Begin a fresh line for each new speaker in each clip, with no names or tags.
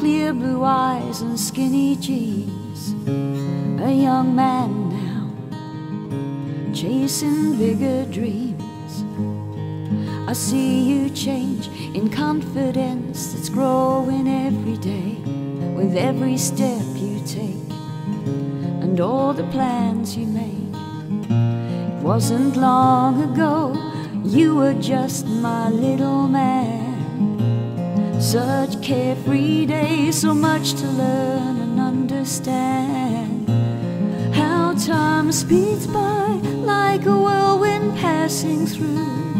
clear blue eyes and skinny jeans. A young man now, chasing bigger dreams. I see you change in confidence that's growing every day with every step you take and all the plans you make. It wasn't long ago, you were just my little man. Such carefree days, so much to learn and understand. How time speeds by like a whirlwind passing through.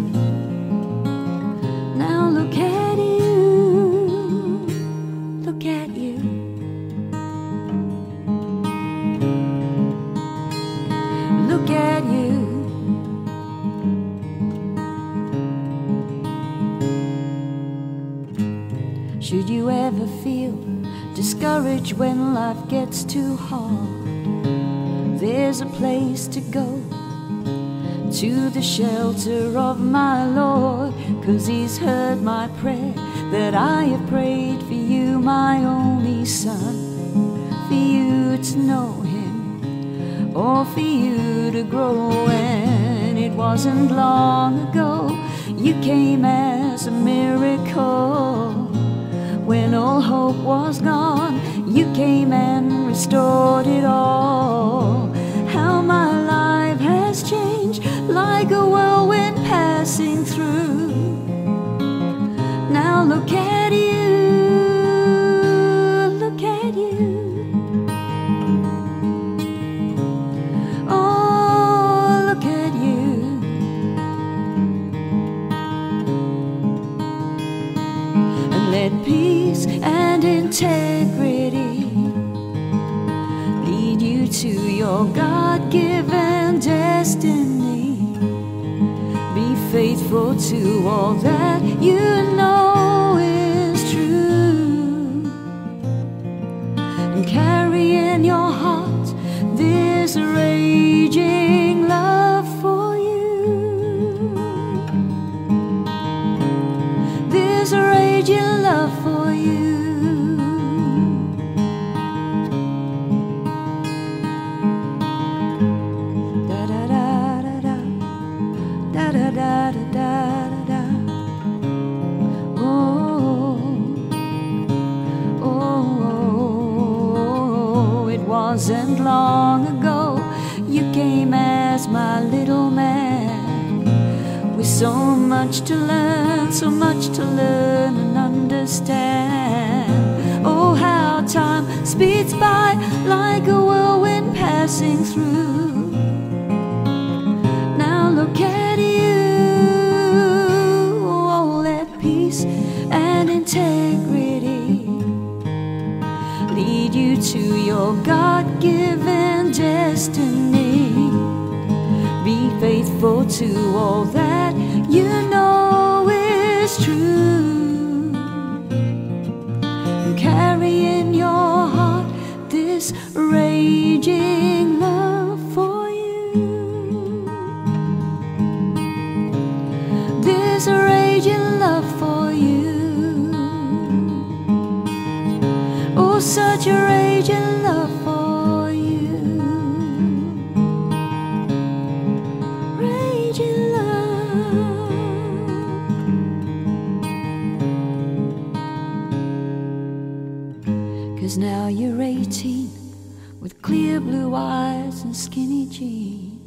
Feel discouraged when life gets too hard, there's a place to go to the shelter of my Lord, cause He's heard my prayer that I have prayed for you, my only son, for you to know Him, or for you to grow. And it wasn't long ago you came as a miracle. When all hope was gone, you came and restored it all. How my life has changed like a whirlwind passing through. Now look integrity lead you to your God given destiny. Be faithful to all that you know is true and carry in your heart this raging love for you. This raging love for wasn't long ago you came as my little man with so much to learn, so much to learn and understand. Lead you to your God given destiny. Be faithful to all that you know is true. Carry in your heart this raging such a raging love for you. Raging love. Cause now you're 18 with clear blue eyes and skinny jeans.